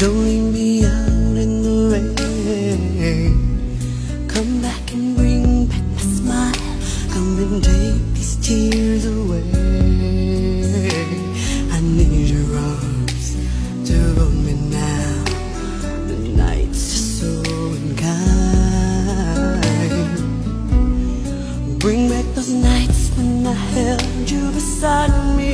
Don't leave me out in the rain. Come back and bring back my smile. Come and take these tears away. I need your arms to hold me now. The nights are so unkind. Bring back those nights when I held you beside me.